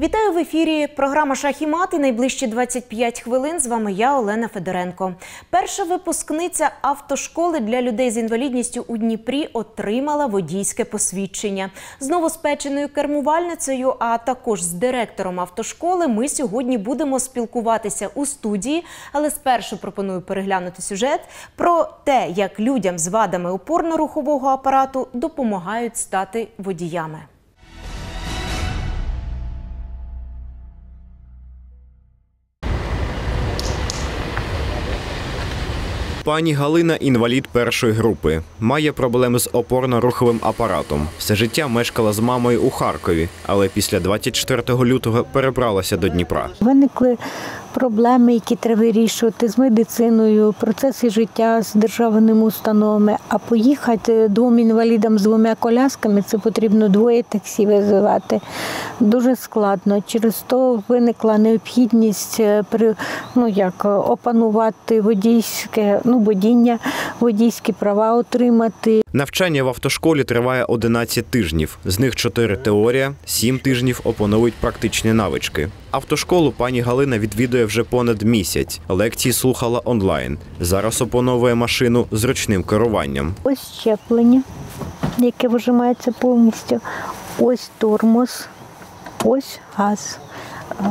Вітаю в ефірі. Програма «Шах і мат» і найближчі 25 хвилин. З вами я, Олена Федоренко. Перша випускниця автошколи для людей з інвалідністю у Дніпрі отримала водійське посвідчення. З новоспеченою кермувальницею, а також з директором автошколи, ми сьогодні будемо спілкуватися у студії. Але спершу пропоную переглянути сюжет про те, як людям з вадами опорно-рухового апарату допомагають стати водіями. Пані Галина інвалід першої групи. Має проблеми з опорно-руховим апаратом. Все життя мешкала з мамою у Харкові, але після 24 лютого перебралася до Дніпра. Виникли проблеми, які треба вирішувати з медициною, процеси життя з державними установами. А поїхати двом інвалідам з двома колясками це потрібно двоє таксі визивати. Дуже складно. Через то виникла необхідність е, ну, як, опанувати водійське, ну, водіння, водійські права отримати. Навчання в автошколі триває 11 тижнів. З них 4 теорія, 7 тижнів опановують практичні навички. Автошколу пані Галина відвідує вже понад місяць. Лекції слухала онлайн. Зараз опановує машину з ручним керуванням. Ось щеплення, яке вижимається повністю. Ось тормоз, ось газ.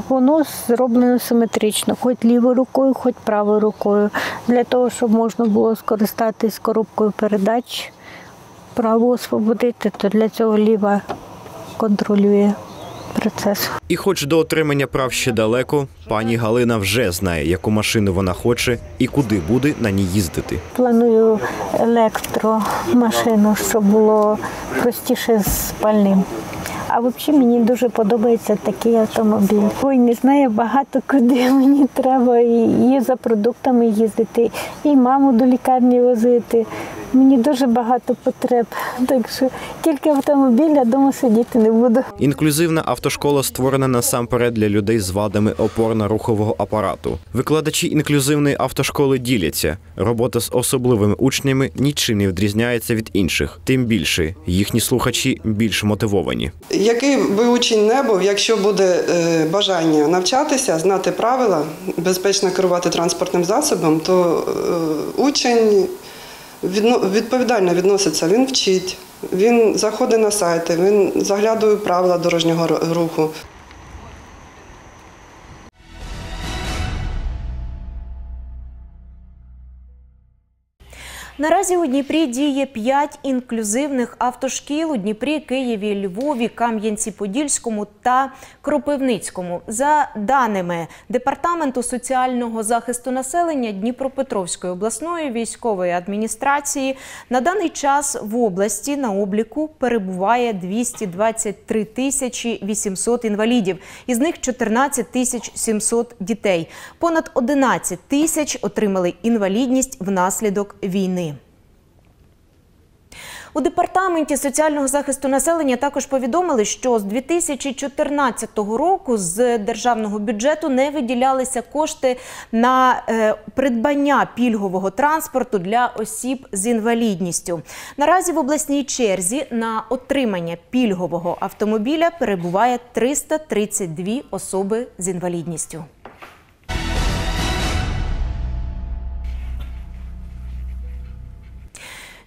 Воно зроблено симетрично, хоч лівою рукою, хоч правою рукою. Для того, щоб можна було скористатись коробкою передач, право освободити, то для цього ліва контролює процес. І хоч до отримання прав ще далеко, пані Галина вже знає, яку машину вона хоче і куди буде на ній їздити. Планую електромашину, щоб було простіше з пальним. А взагалі мені дуже подобається такий автомобіль. Ой, не знаю багато куди мені треба і, і за продуктами їздити, і маму до лікарні возити. Мені дуже багато потреб. Так що тільки автомобіль, а вдома сидіти не буду. Інклюзивна автошкола створена насамперед для людей з вадами опорно-рухового апарату. Викладачі інклюзивної автошколи діляться. Робота з особливими учнями нічим не відрізняється від інших. Тим більше їхні слухачі більш мотивовані. Який би учень не був, якщо буде е, бажання навчатися, знати правила, безпечно керувати транспортним засобом, то е, учень відповідально відноситься. Він вчить, він заходить на сайти, він заглядує правила дорожнього руху. Наразі у Дніпрі діє 5 інклюзивних автошкіл у Дніпрі, Києві, Львові, Кам'янці-Подільському та Кропивницькому. За даними Департаменту соціального захисту населення Дніпропетровської обласної військової адміністрації, на даний час в області на обліку перебуває 223 тисячі 800 інвалідів, із них 14 тисяч 700 дітей. Понад 11 тисяч отримали інвалідність внаслідок війни. У департаменті соціального захисту населення також повідомили, що з 2014 року з державного бюджету не виділялися кошти на е, придбання пільгового транспорту для осіб з інвалідністю. Наразі в обласній черзі на отримання пільгового автомобіля перебуває 332 особи з інвалідністю.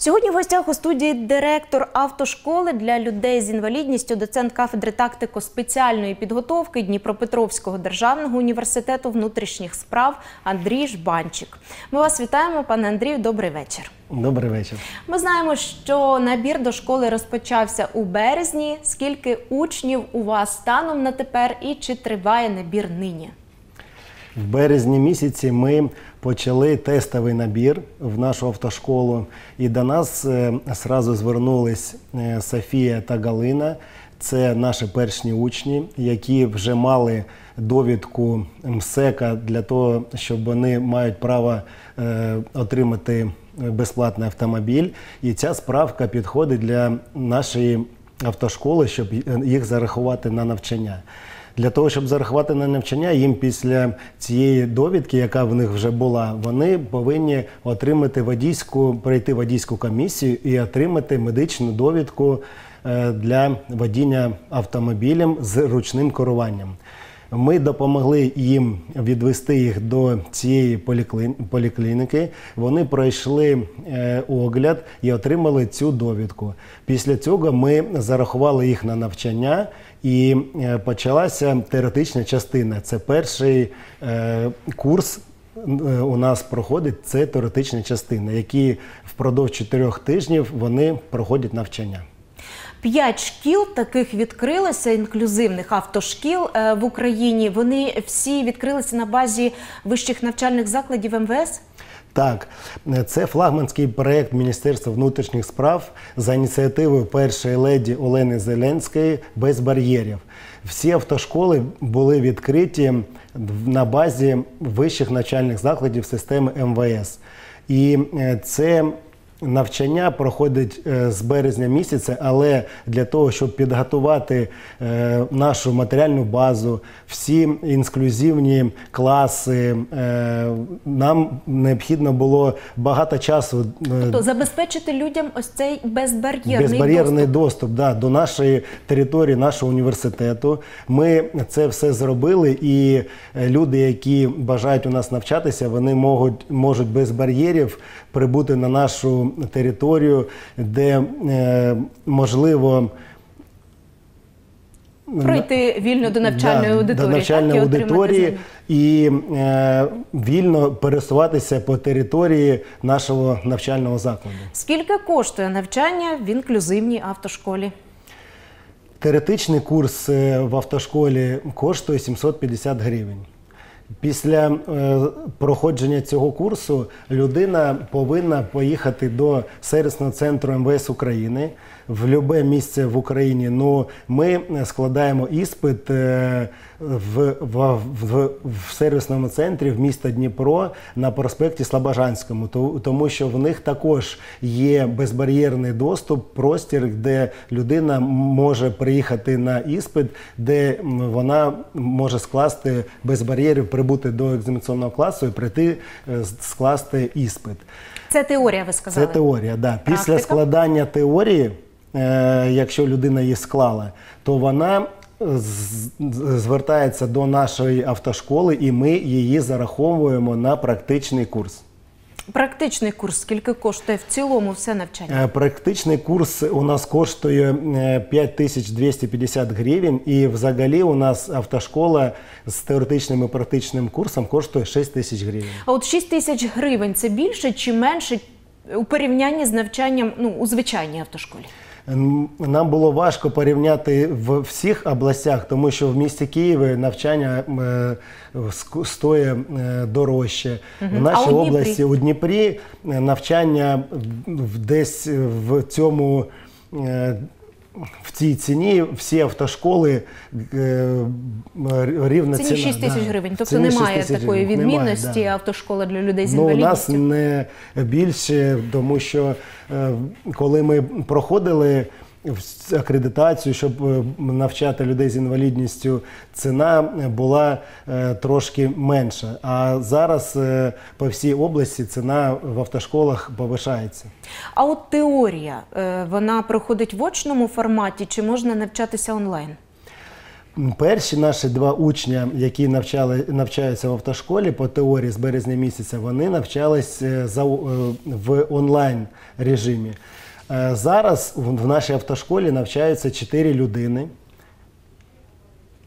Сьогодні в гостях у студії директор автошколи для людей з інвалідністю, доцент кафедри тактико-спеціальної підготовки Дніпропетровського державного університету внутрішніх справ Андрій Жбанчик. Ми вас вітаємо, пане Андрію. Добрий вечір. Добрий вечір. Ми знаємо, що набір до школи розпочався у березні. Скільки учнів у вас станом на тепер і чи триває набір нині? В березні місяці ми почали тестовий набір в нашу автошколу, і до нас е, зразу звернулись е, Софія та Галина. Це наші перші учні, які вже мали довідку МСЕКа для того, щоб вони мають право е, отримати безплатний автомобіль. І ця справка підходить для нашої автошколи, щоб їх зарахувати на навчання. Для того, щоб зарахувати на навчання, їм після цієї довідки, яка в них вже була, вони повинні отримати водійську, пройти водійську комісію і отримати медичну довідку е, для водіння автомобілем з ручним керуванням. Ми допомогли їм відвести їх до цієї поліклініки. Вони пройшли е, огляд і отримали цю довідку. Після цього ми зарахували їх на навчання, і е, почалася теоретична частина. Це перший е, курс. е, У нас проходить це теоретична частина, які впродовж чотирьох тижнів вони проходять навчання. П'ять шкіл таких відкрилося, інклюзивних автошкіл в Україні. Вони всі відкрилися на базі вищих навчальних закладів МВС. Так, це флагманський проєкт Міністерства внутрішніх справ за ініціативою першої леді Олени Зеленської без бар'єрів. Всі автошколи були відкриті на базі вищих навчальних закладів системи МВС. І е, це Навчання проходить е, з березня місяця, але для того, щоб підготувати е, нашу матеріальну базу, всі інклюзивні класи, е, нам необхідно було багато часу Тобто забезпечити людям ось цей безбар'єрний, безбар'єрний доступ. доступ, да, до нашої території, нашого університету. Ми це все зробили, і люди, які бажають у нас навчатися, вони можуть, можуть без бар'єрів прибути на нашу територію, де е, можливо. Пройти вільно до навчальної Да, аудиторії, до навчальної так, і аудиторії і е, вільно пересуватися по території нашого навчального закладу. Скільки коштує навчання в інклюзивній автошколі? Теоретичний курс е, в автошколі коштує 750 гривень. Після е, проходження цього курсу людина повинна поїхати до сервісного центру МВС України в будь-яке місце в Україні. Ну, ми складаємо іспит е, в, в, в, в сервісному центрі в міста Дніпро на проспекті Слобожанському, то- тому що в них також є безбар'єрний доступ, простір, де людина може приїхати на іспит, де вона може скласти без бар'єрів, прибути до екзаменаційного класу і прийти е, скласти іспит. Це теорія, ви сказали. Це теорія. Да. Після Практика? складання теорії, якщо людина її склала, то вона звертається до нашої автошколи, і ми її зараховуємо на практичний курс. Практичний курс скільки коштує в цілому все навчання? Е, Практичний курс у нас коштує е, 5250 гривень, і взагалі у нас автошкола з теоретичним і практичним курсом коштує 6 тисяч гривень. А от 6 тисяч гривень це більше чи менше у порівнянні з навчанням ну, у звичайній автошколі? Нам було важко порівняти в всіх областях, тому що в місті Києві навчання е, стоїть дорожче. дорожче. В нашій А у області у Дніпрі е, навчання десь в цьому. В цій ціні всі автошколи е, рівна Ціні ціна. 6 тисяч да. гривень. Тобто Ціні немає такої гривень. Немає, відмінності да. автошкола для людей з Ну, у нас не більше, тому що е, коли ми проходили акредитацію, щоб е, навчати людей з інвалідністю, ціна була е, трошки менша. А зараз е, по всій області ціна в автошколах повишається. А от теорія, вона проходить в очному форматі чи можна навчатися онлайн? Перші наші два учня, які навчали, навчаються в автошколі по теорії з березня місяця, вони навчались за, в онлайн режимі. Е, Зараз в нашій автошколі навчаються 4 людини.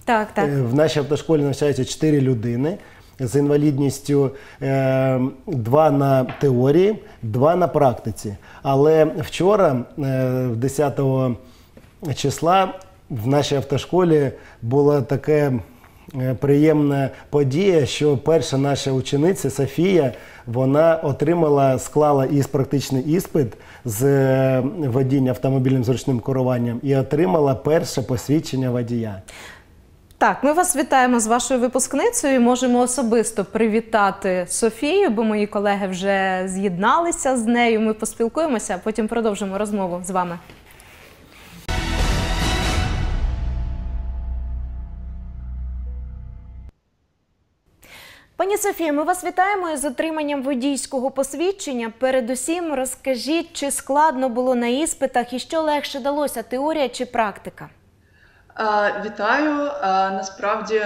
Так, так. Е, В нашій автошколі навчаються 4 людини з інвалідністю, е, два на теорії, два на практиці. Але вчора, е, 10 числа, в нашій автошколі була така е, приємна подія, що перша наша учениця Софія вона отримала, склала із практичний іспит з е, водіння автомобілем з ручним керуванням і отримала перше посвідчення водія. Так, ми вас вітаємо з вашою випускницею. Можемо особисто привітати Софію, бо мої колеги вже з'єдналися з нею. Ми поспілкуємося, а потім продовжимо розмову з вами. Пані Софія, ми вас вітаємо із отриманням водійського посвідчення. Передусім, розкажіть, чи складно було на іспитах і що легше далося теорія чи практика? Е, Вітаю. Е, Насправді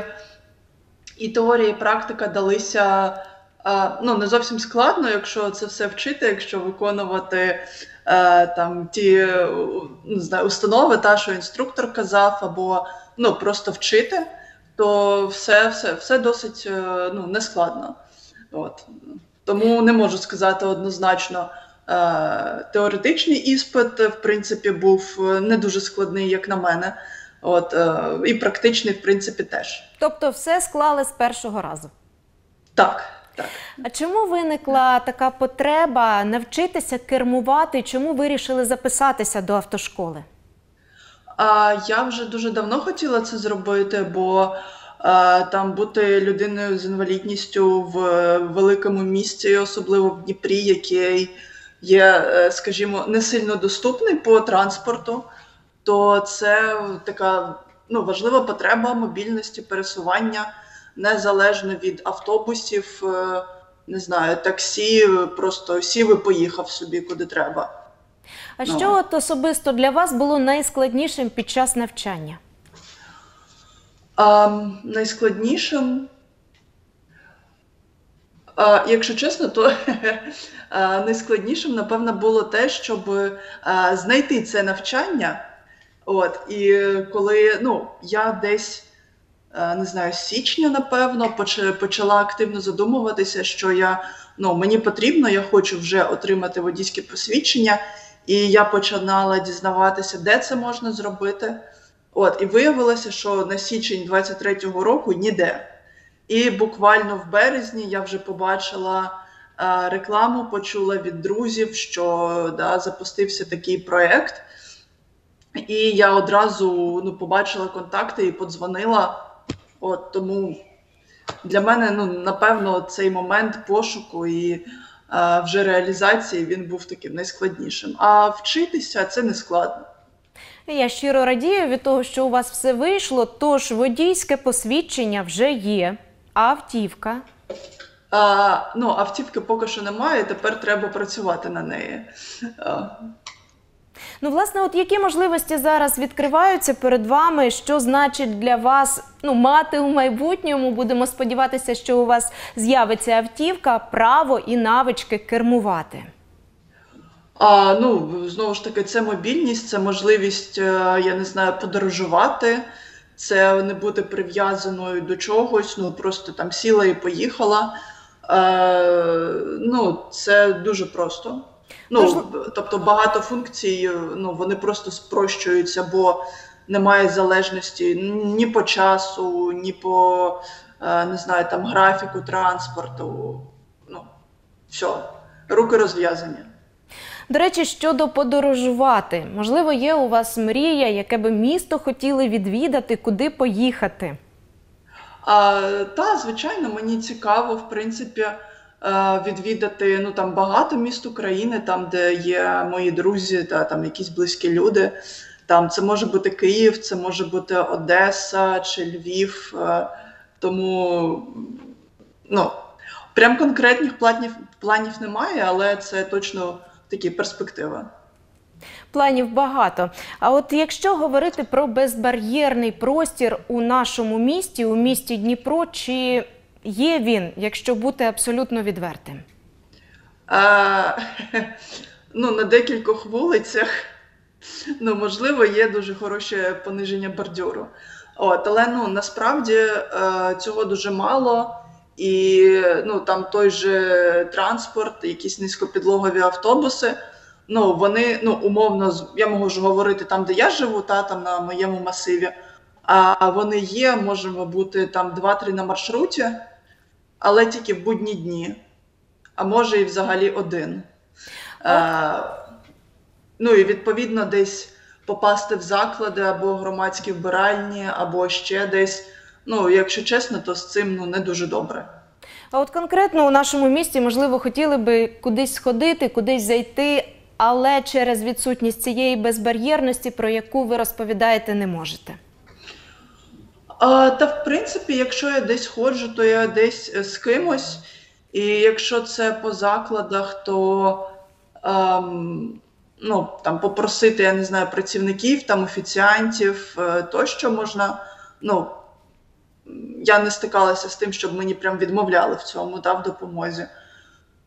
і теорія, і практика далися е, ну, не зовсім складно, якщо це все вчити, якщо виконувати там ті не знаю, установи, та, що інструктор казав, або ну, просто вчити, то все, все, все досить е, ну, нескладно. От. Тому не можу сказати однозначно. Е, Теоретичний іспит, в принципі, був е, не дуже складний, як на мене. От, і практичний, в принципі, теж. Тобто, все склали з першого разу. Так, так. А чому виникла така потреба навчитися кермувати? Чому вирішили записатися до автошколи? А я вже дуже давно хотіла це зробити, бо е, там бути людиною з інвалідністю в великому місті, особливо в Дніпрі, який є, е, скажімо, не сильно доступний по транспорту, то це така ну, важлива потреба мобільності, пересування незалежно від автобусів, е, не знаю, таксі, просто сів і поїхав собі куди треба. А Ну. що от особисто для вас було найскладнішим під час навчання? А, найскладнішим, а, якщо чесно, то а, найскладнішим, напевно, було те, щоб а, знайти це навчання. От, і коли ну, я десь, не знаю, з січня, напевно, почала активно задумуватися, що я, ну, мені потрібно, я хочу вже отримати водійське посвідчення, і я починала дізнаватися, де це можна зробити. От, і виявилося, що на січень 23-го року ніде. І буквально в березні я вже побачила е, рекламу, почула від друзів, що да, запустився такий проєкт. І я одразу ну, побачила контакти і подзвонила. От тому для мене, ну, напевно, цей момент пошуку і вже реалізації він був таким найскладнішим. А вчитися це не складно. Я щиро радію від того, що у вас все вийшло. Тож водійське посвідчення вже є, а автівка. А, ну, автівки поки що немає, тепер треба працювати на неї. Ну, власне, от які можливості зараз відкриваються перед вами? Що значить для вас ну, мати у майбутньому? Будемо сподіватися, що у вас з'явиться автівка, право і навички кермувати. а, ну, знову ж таки, це мобільність, це можливість, е, я не знаю, подорожувати, це не бути прив'язаною до чогось, ну просто там сіла і поїхала. Е, ну, це дуже просто. Ну, Тож- тобто багато функцій, е, ну, вони просто спрощуються, бо немає залежності ні по часу, ні по е, не знаю, там графіку транспорту. Ну, все, руки розв'язані. До речі, щодо подорожувати, можливо, є у вас мрія, яке би місто хотіли відвідати, куди поїхати. А, та, звичайно, мені цікаво, в принципі, відвідати ну, там багато міст України, там, де є мої друзі та там якісь близькі люди. Там це може бути Київ, це може бути Одеса чи Львів. е, Тому ну, прям конкретних планів, планів немає, але це точно такі перспективи. Планів багато. А от якщо говорити про безбар'єрний простір у нашому місті, у місті Дніпро, чи є він, якщо бути абсолютно відвертим? А, ну, на декількох вулицях, ну, можливо, є дуже хороше пониження бордюру. От, але ну, насправді е, цього дуже мало. І ну, там той же транспорт, якісь низькопідлогові автобуси. Ну, вони ну, умовно, я можу говорити там, де я живу, та там на моєму масиві. А вони є, можемо бути там 2-3 на маршруті, але тільки в будні дні а може і взагалі один. Е, ну і відповідно десь попасти в заклади або громадські вбиральні, або ще десь. Ну, якщо чесно, то з цим ну, не дуже добре. А от конкретно у нашому місті, можливо, хотіли би кудись сходити, кудись зайти, але через відсутність цієї безбар'єрності, про яку ви розповідаєте, не можете. А, та в принципі, якщо я десь ходжу, то я десь е, з кимось. І якщо це по закладах, то ем, ну, там, попросити, я не знаю, працівників, там, офіціантів е, тощо можна. Ну, я не стикалася з тим, щоб мені прям відмовляли в цьому да, в допомозі.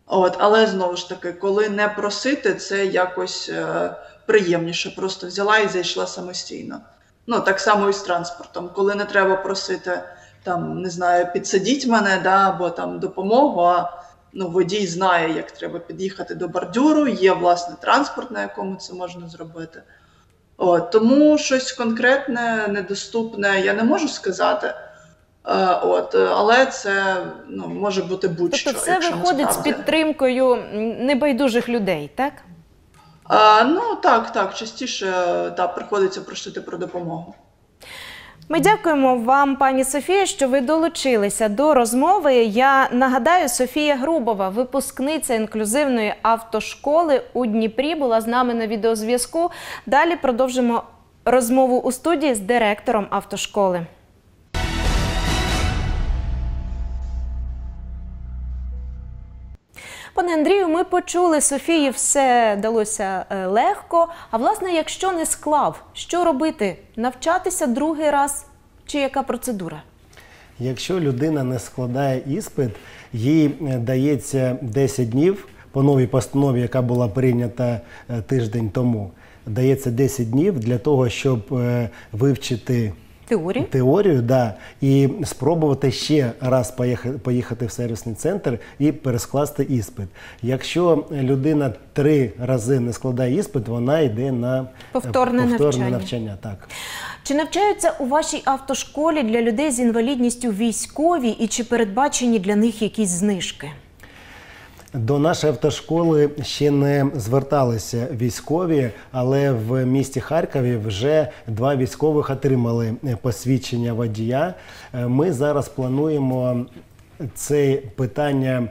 От, але знову ж таки, коли не просити, це якось е, приємніше. Просто взяла і зайшла самостійно. Ну, так само і з транспортом. Коли не треба просити, там, не знаю, підсадіть мене, да, або там допомогу, а ну, водій знає, як треба під'їхати до бордюру, є власне транспорт, на якому це можна зробити. От, тому щось конкретне, недоступне я не можу сказати. Е, От, але це ну, може бути будь-що. Тобто, якщо виходить з підтримкою небайдужих людей, так? А, ну так, так, частіше та, приходиться просити про допомогу. Ми дякуємо вам, пані Софія, що ви долучилися до розмови. Я нагадаю, Софія Грубова, випускниця інклюзивної автошколи у Дніпрі, була з нами на відеозв'язку. Далі продовжимо розмову у студії з директором автошколи. Пане Андрію, ми почули, Софії все далося е, легко. А власне, якщо не склав, що робити? Навчатися другий раз чи яка процедура? Якщо людина не складає іспит, їй е, дається 10 днів по новій постанові, яка була прийнята е, тиждень тому. Дається 10 днів для того, щоб вивчити Теорію? теорію, да, і спробувати ще раз поїхати, поїхати в сервісний центр і перескласти іспит. Якщо людина три рази не складає іспит, вона йде на е, Повторне навчання. навчання. Так. Чи навчаються у вашій автошколі для людей з інвалідністю військові і чи передбачені для них якісь знижки? До нашої автошколи ще не зверталися військові, але в місті Харкові вже два військових отримали е, посвідчення водія. Е, Ми зараз плануємо це питання.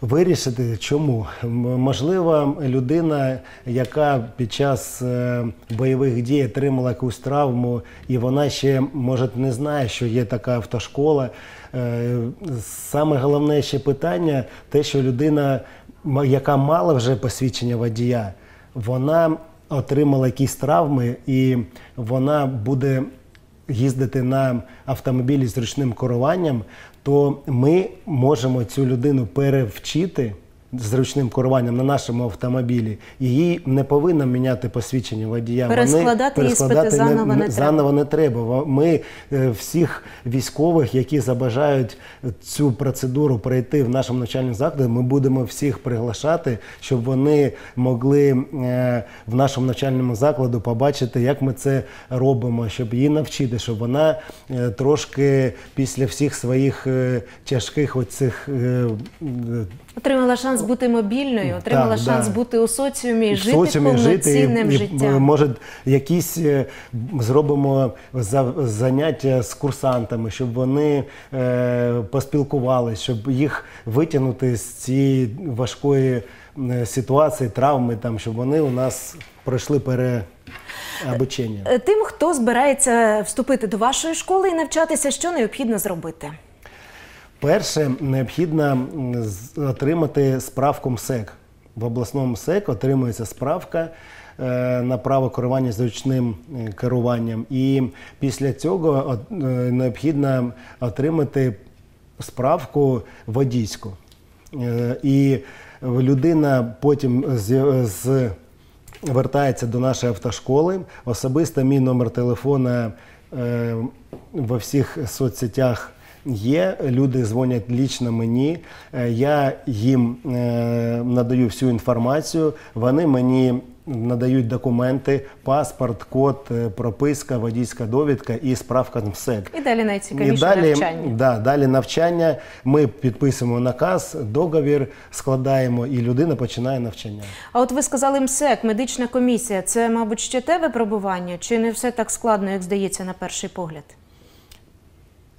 Вирішити чому? Можливо, людина, яка під час е, бойових дій отримала якусь травму, і вона ще може не знає, що є така автошкола. Саме головне ще питання, те, що людина, яка мала вже посвідчення водія, вона отримала якісь травми, і вона буде їздити на автомобілі з ручним керуванням, то ми можемо цю людину перевчити з ручним керуванням на нашому автомобілі, їй не повинно міняти посвідчення водія. Вони Перескладати іспити заново не заново не треба. Ми е, всіх військових, які забажають цю процедуру пройти в нашому навчальному закладі, ми будемо всіх приглашати, щоб вони могли е, в нашому навчальному закладу побачити, як ми це робимо, щоб її навчити, щоб вона е, трошки після всіх своїх тяжких оцих Отримала шанс бути мобільною, отримала Так, шанс да. бути у соціумі, в жити соціумі повноцінним і, життям. І, може, якісь е, зробимо за- заняття з курсантами, щоб вони е, поспілкувалися, щоб їх витягнути з цієї важкої е, ситуації, травми, там, щоб вони у нас пройшли переобучення. Е, Тим, хто збирається вступити до вашої школи і навчатися, що необхідно зробити? Перше, необхідно отримати справку МСЕК. В обласному МСЕК отримується справка е, на право керування зручним е, керуванням. І після цього е, необхідно отримати справку водійську. І людина потім з вертається до нашої автошколи. Особисто мій номер телефона е, во всіх соцсетях є. Люди дзвонять лічно мені. Е, я їм е, надаю всю інформацію. Вони мені надають документи, паспорт, код, е, прописка, водійська довідка і справка МСЕК. І далі найцікавіше І далі, навчання. Да, далі навчання. Ми підписуємо наказ, договір складаємо, і людина починає навчання. А от ви сказали МСЕК, медична комісія. Це, мабуть, ще те випробування, чи не все так складно, як здається на перший погляд?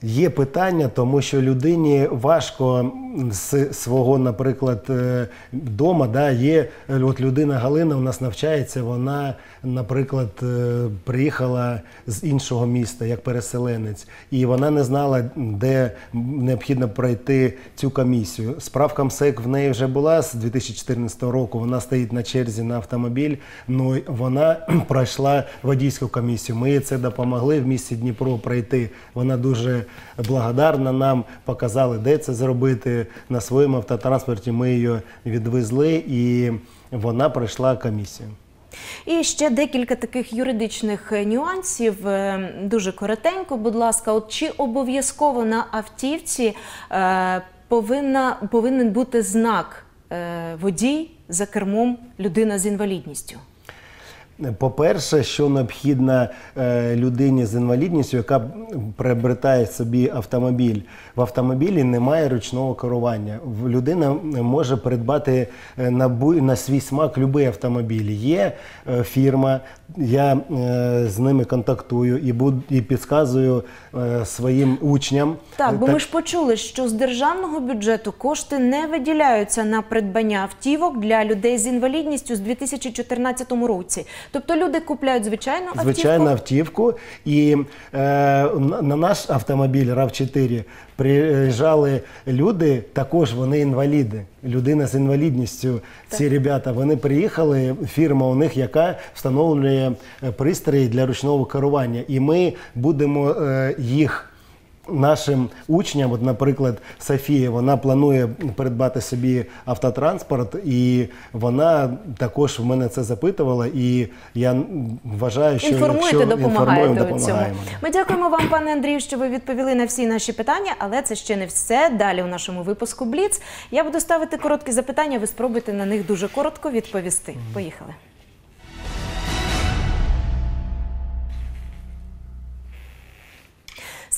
Є питання, тому що людині важко з свого, наприклад, е, дома, да, є е, от людина Галина у нас навчається, вона, наприклад, е, приїхала з іншого міста як переселенець, і вона не знала, де необхідно пройти цю комісію. Справка МСЕК в неї вже була з 2014 року. Вона стоїть на черзі на автомобіль. Ну вона пройшла водійську комісію. Ми це допомогли в місті Дніпро пройти. Вона дуже благодарна нам, показали, де це зробити. На своєму автотранспорті ми її відвезли, і вона пройшла комісію. І ще декілька таких юридичних е, нюансів. Е, Дуже коротенько, будь ласка, от чи обов'язково на автівці е, повинна, повинен бути знак водій за кермом людина з інвалідністю? По-перше, що необхідно е, людині з інвалідністю, яка приобретає собі автомобіль. В автомобілі немає ручного керування. Людина може придбати е, на, на свій смак будь-який автомобіль. Є е, фірма, я з ними контактую і, буд, і підказую своїм учням. Так, бо Так- ми ж почули, що з державного бюджету кошти не виділяються на придбання автівок для людей з інвалідністю з 2014 році. Тобто люди купляють звичайну автівку. Звичайно, автівку. І е, на на наш автомобіль RAV4 приїжджали люди, також вони інваліди. Людина з інвалідністю. Ці ребята вони приїхали. Фірма у них, яка встановлює е, пристрої для ручного керування. І ми будемо е, їх. Нашим учням, от, наприклад, Софія, вона планує придбати собі автотранспорт, і вона також в мене це запитувала. І я вважаю, що Інформуєте, якщо допомагаєте у цьому. Ми дякуємо вам, пане Андрію, що ви відповіли на всі наші питання, але це ще не все. Далі у нашому випуску Бліц. Я буду ставити короткі запитання, ви спробуйте на них дуже коротко відповісти. Поїхали.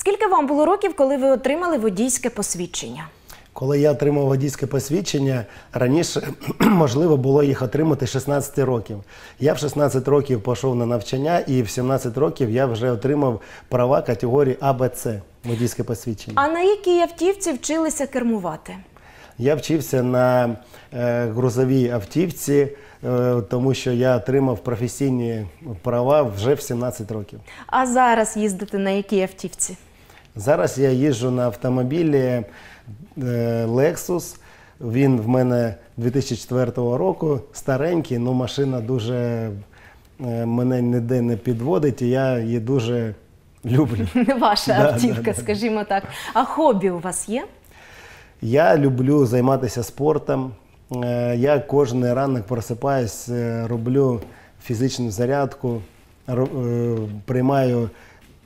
Скільки вам було років, коли ви отримали водійське посвідчення? Коли я отримав водійське посвідчення, раніше можливо було їх отримати 16 років. Я в 16 років пішов на навчання, і в 17 років я вже отримав права категорії А, Б, С, водійське посвідчення. А на якій автівці вчилися кермувати? Я вчився на е, грузовій автівці, е, тому що я отримав професійні права вже в 17 років. А зараз їздите на якій автівці? Зараз я їжджу на автомобілі е, Lexus. Він в мене 2004 року, старенький, але машина дуже е, мене ніде не підводить, і я її дуже люблю. Не ваша Да, автівка, да, да. скажімо так. А хобі у вас є? Я люблю займатися спортом. Е, Я кожен ранок просипаюсь, роблю фізичну зарядку, приймаю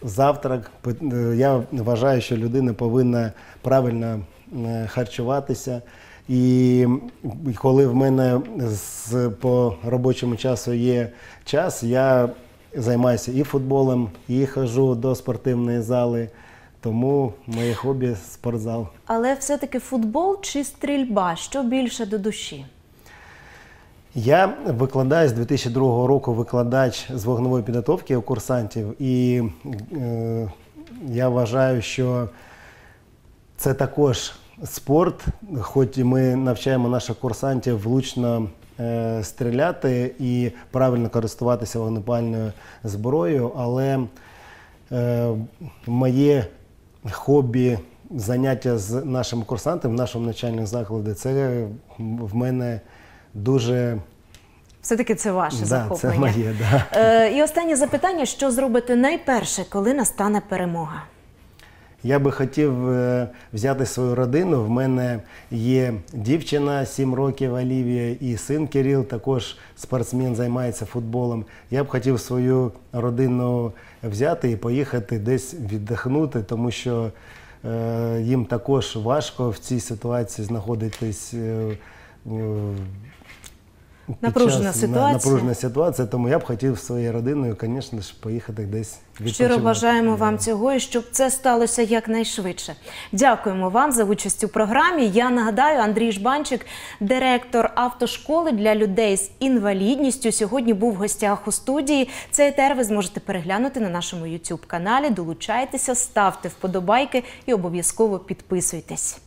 завтрак. Е, Я вважаю, що людина повинна правильно е, харчуватися. І коли в мене з, по робочому часу є час, я займаюся і футболом, і хожу до спортивної зали. Тому моє хобі спортзал. Але все-таки футбол чи стрільба? Що більше до душі? Я викладаю з 2002 року викладач з вогневої підготовки у курсантів, і е, я вважаю, що це також спорт, хоч ми навчаємо наших курсантів влучно е, стріляти і правильно користуватися вогнепальною зброєю, але е, моє хобі, заняття з нашими курсантами в нашому навчальному закладі, це в мене дуже Все-таки це ваше да, захоплення. це моє. Да. Е, і останнє запитання: що зробите найперше, коли настане перемога? Я би хотів е, взяти свою родину. В мене є дівчина 7 років Олівія і син Кирил, також спортсмен, займається футболом. Я б хотів свою родину взяти і поїхати десь віддихнути, тому що е, їм також важко в цій ситуації знаходитись. е, Напружена ситуація. Напружена ситуація, тому я б хотів своєю родиною, звісно ж, поїхати десь відпочивати. Щиро бажаємо вам цього і щоб це сталося якнайшвидше. Дякуємо вам за участь у програмі. Я нагадаю, Андрій Жбанчик, директор автошколи для людей з інвалідністю, сьогодні був в гостях у студії. Цей етер ви зможете переглянути на нашому youtube каналі Долучайтеся, ставте вподобайки і обов'язково підписуйтесь.